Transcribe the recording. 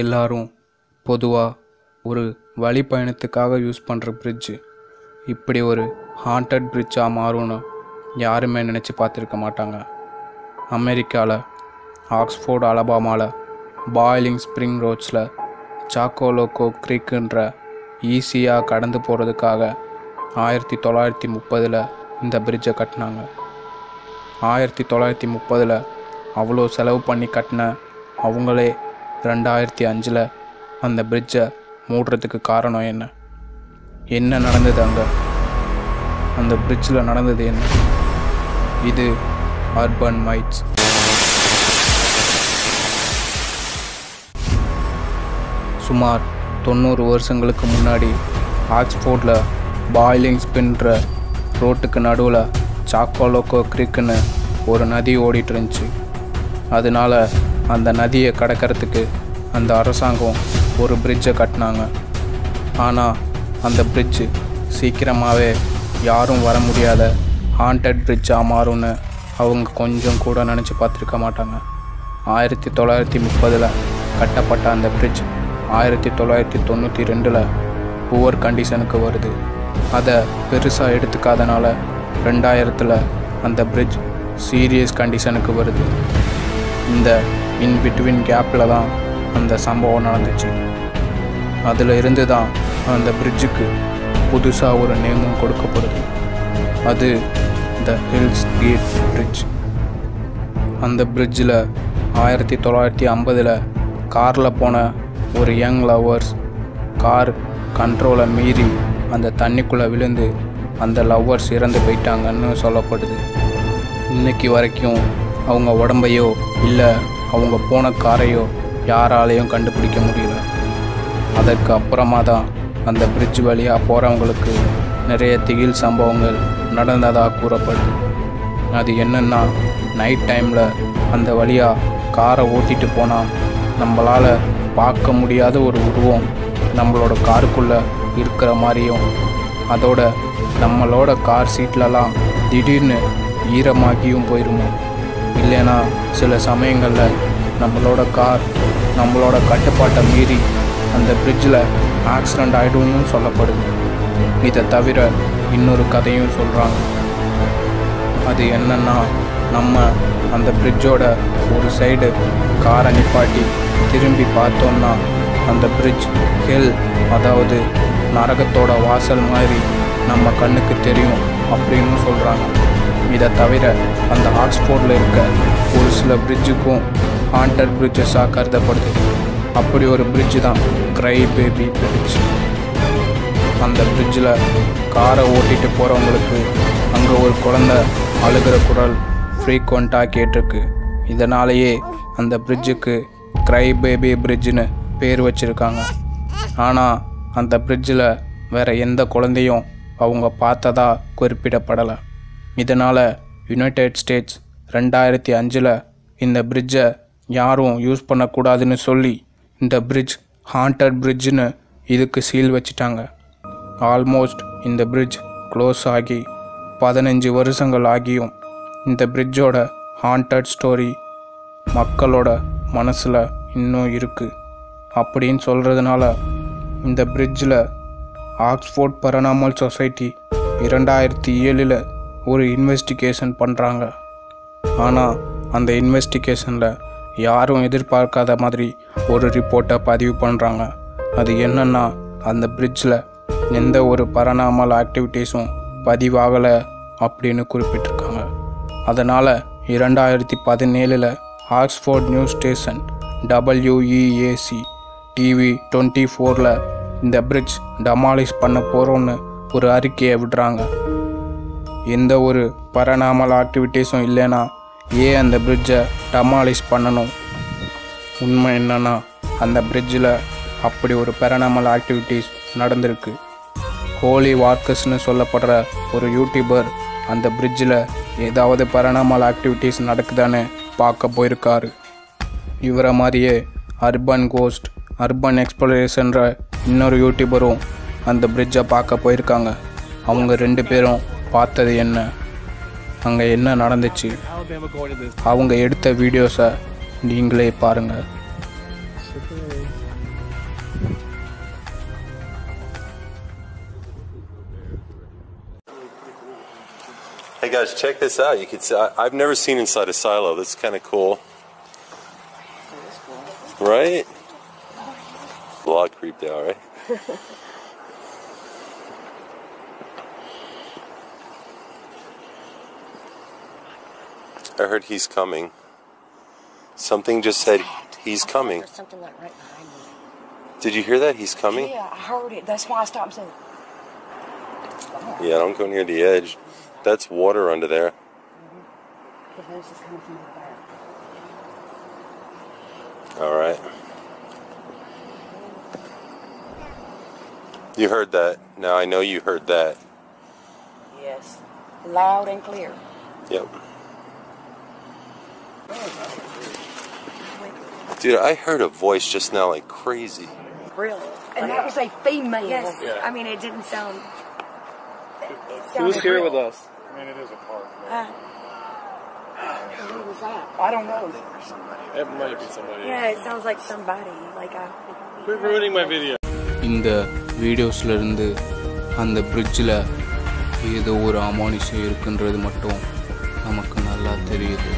எல்லாரும் பொதுவாக ஒரு வழி பயணத்துக்காக யூஸ் பண்ணுற பிரிட்ஜு இப்படி ஒரு ஹாண்டட் பிரிட்ஜாக மாறும்னு யாருமே நினச்சி பார்த்துருக்க மாட்டாங்க. அமெரிக்காவில் ஆக்ஸ்ஃபோர்ட் அலபாமாவில் பாய்லிங் ஸ்ப்ரிங் ரோட்ஸில் சாக்கோலோக்கோ க்ரீக்குன்ற ஈஸியாக கடந்து போகிறதுக்காக ஆயிரத்தி தொள்ளாயிரத்தி முப்பதில் இந்த பிரிட்ஜை கட்டினாங்க. ஆயிரத்தி தொள்ளாயிரத்தி முப்பதில் அவ்வளோ செலவு பண்ணி கட்டின அவங்களே ரெண்டாயிரத்தி அஞ்சில் அந்த பிரிட்ஜை மூடுறதுக்கு காரணம் என்ன? என்ன நடந்தது அங்கே? அந்த பிரிட்ஜில் நடந்தது என்ன? இது அர்பன் மைட்ஸ் சுமார் தொண்ணூறு வருஷங்களுக்கு முன்னாடி ஆக்ஸ்போர்டில் பாய்லிங் ஸ்பின்ற ரோட்டுக்கு நடுவில் சாக்கோலோக்கோ கிரிக்குன்னு ஒரு நதி ஓடிட்டு இருந்துச்சு. அதனால அந்த நதியை கடக்கிறதுக்கு அந்த அரசாங்கம் ஒரு பிரிட்ஜை கட்டினாங்க. ஆனால் அந்த பிரிட்ஜு சீக்கிரமாகவே யாரும் வர முடியாத ஹாண்டட் பிரிட்ஜாக மாறும்னு அவங்க கொஞ்சம் கூட நினச்சி பார்த்துருக்க மாட்டாங்க. ஆயிரத்தி தொள்ளாயிரத்தி முப்பதில் கட்டப்பட்ட அந்த பிரிட்ஜ் ஆயிரத்தி தொள்ளாயிரத்தி தொண்ணூற்றி ரெண்டில் புவர் கண்டிஷனுக்கு வருது. அதை பெருசாக எடுத்துக்காதனால ரெண்டாயிரத்தில் அந்த பிரிட்ஜ் சீரியஸ் கண்டிஷனுக்கு வருது. இந்த இன் பிட்வீன் கேப்பில் தான் அந்த சம்பவம் நடந்துச்சு. அதில் இருந்து தான் அந்த பிரிட்ஜுக்கு புதுசாக ஒரு நேமும் கொடுக்கப்படுது. அது த ஹில்ஸ் கேட் பிரிட்ஜ் அந்த பிரிட்ஜில் ஆயிரத்தி தொள்ளாயிரத்தி ஐம்பதில் காரில் போன ஒரு யங் லவ்வர்ஸ் கார் கண்ட்ரோலை மீறி அந்த தண்ணிக்குள்ளே விழுந்து அந்த லவ்வர்ஸ் இறந்து போயிட்டாங்கன்னு சொல்லப்படுது. இன்னைக்கு வரைக்கும் அவங்க உடம்பையோ இல்லை அவங்க போன காரையோ யாராலையும் கண்டுபிடிக்க முடியல. அதற்கு அப்புறமா தான் அந்த பிரிட்ஜ் வழியாக போகிறவங்களுக்கு நிறைய திகில் சம்பவங்கள் நடந்ததாக கூறப்படுது அது என்னென்னா நைட் டைமில் அந்த வழியாக காரை ஓட்டிட்டு போனால் நம்மளால் பார்க்க முடியாத ஒரு உருவம் நம்மளோட காருக்குள்ளே இருக்கிற மாதிரியும் அதோட நம்மளோட கார் சீட்லலாம் திடீர்னு ஈரமாகியும் போயிருமோ? இல்லைன்னா சில சமயங்களில் நம்மளோட கார் நம்மளோட கட்டுப்பாட்டை மீறி அந்த பிரிட்ஜில் ஆக்சிடெண்ட் ஆகிடும்னு சொல்லப்படுது. இதை தவிர இன்னொரு கதையும் சொல்கிறாங்க அது என்னன்னா நம்ம அந்த பிரிட்ஜோட ஒரு சைடு காரை நிப்பாட்டி திரும்பி பார்த்தோம்னா அந்த பிரிட்ஜ் ஹெல் அதாவது நரகத்தோட வாசல் மாதிரி நம்ம கண்ணுக்கு தெரியும் அப்படின்னு சொல்கிறாங்க இதை தவிர அந்த ஆக்ஸ்போர்டில் இருக்க ஒரு சில பிரிட்ஜுக்கும் ஹாண்டட் பிரிட்ஜஸாக கருதப்படுது. அப்படி ஒரு பிரிட்ஜு தான் க்ரை பேபி பிரிட்ஜ் அந்த பிரிட்ஜில் காரை ஓட்டிட்டு போகிறவங்களுக்கு அங்கே ஒரு குழந்தை அழுகிற குரல் ஃப்ரீக்வெண்ட்டாக கேட்டிருக்கு. இதனாலேயே அந்த பிரிட்ஜுக்கு க்ரை பேபி பிரிட்ஜுன்னு பேர் வச்சுருக்காங்க. ஆனால் அந்த பிரிட்ஜில் வேறு எந்த குழந்தையும் அவங்க பார்த்ததா குறிப்பிடப்படலை. இதனால் யுனைடெட் ஸ்டேட்ஸ் ரெண்டாயிரத்தி அஞ்சில் இந்த பிரிட்ஜை யாரும் யூஸ் பண்ணக்கூடாதுன்னு சொல்லி இந்த பிரிட்ஜ் ஹாண்டட் பிரிட்ஜுன்னு இதுக்கு சீல் வச்சிட்டாங்க. ஆல்மோஸ்ட் இந்த பிரிட்ஜ் க்ளோஸ் ஆகி பதினஞ்சு வருஷங்கள் ஆகியும் இந்த பிரிட்ஜோட ஹாண்டட் ஸ்டோரி மக்களோட மனசில் இன்னும் இருக்குது அப்படின்னு சொல்கிறதுனால இந்த பிரிட்ஜில் ஆக்ஸ்ஃபோர்ட் பரனாமல் சொசைட்டி இரண்டாயிரத்தி ஏழில் ஒரு இன்வெஸ்டிகேஷன் பண்ணுறாங்க ஆனால் அந்த இன்வெஸ்டிகேஷனில் யாரும் எதிர்பார்க்காத மாதிரி ஒரு ரிப்போர்ட்டை பதிவு பண்ணுறாங்க அது என்னென்னா அந்த பிரிட்ஜில் எந்த ஒரு பரனாமல் ஆக்டிவிட்டீஸும் பதிவாகலை அப்படின்னு குறிப்பிட்டிருக்காங்க. அதனால் இரண்டாயிரத்தி பதினேழில் Oxford news station WEAC TV twenty ஃபோரில் இந்த பிரிட்ஜ் டமாலிஷ் பண்ண போகிறோன்னு ஒரு அறிக்கையை விடுறாங்க. எந்த ஒரு பரனாமல் ஆக்டிவிட்டீஸும் இல்லைன்னா ஏன் அந்த பிரிட்ஜை டமாலிஷ் பண்ணணும்? உண்மை என்னன்னா அந்த பிரிட்ஜில் அப்படி ஒரு பேரனாமல் ஆக்டிவிட்டீஸ் நடந்திருக்கு. ஹோலி வார்க்கஸ்னு சொல்லப்படுற ஒரு யூடியூபர் அந்த பிரிட்ஜில் ஏதாவது பேரனாமல் ஆக்டிவிட்டீஸ் நடக்குதான்னு பார்க்க போயிருக்காரு. இவரை மாதிரியே அர்பன் கோஸ்ட் அர்பன் எக்ஸ்ப்ளரேஷன்ற இன்னொரு யூடியூபரும் அந்த பிரிட்ஜை பார்க்க போயிருக்காங்க. அவங்க ரெண்டு பேரும் பார்த்தது என்ன அங்கே என்ன நடந்துச்சு அவங்க எடுத்த வீடியோஸை நீங்களே பாருங்கள் Hey guys, check this out. You can see, I, I've never seen inside a silo. That's kind of cool. Right? Log lot creeped out, right? I heard he's coming. Something just said he's coming. There's something like right behind me. Did you hear that? He's coming? Yeah, I heard it. That's why I stopped and said, Yeah, don't go near the edge. That's water under there. Mm-hmm. the voice is coming from over there. All right. You heard that. Now I know you heard that. Yes. Loud and clear. Yep. Dude, I heard a voice just now like crazy. Really? And that was a female. Yes. Yeah. I mean, it didn't sound. It, it Who's sounded here real. with us? I mean, it is a park. Uh, Who was that? I don't know. It might be somebody. yeah, it sounds like somebody. Like I. Quit ruining my video. இந்த வீடியோஸ்ல இருந்து அந்த பிரிட்ஜில் ஏதோ ஒரு அமானுஷம் இருக்குன்றது மட்டும் நமக்கு நல்லா தெரியுது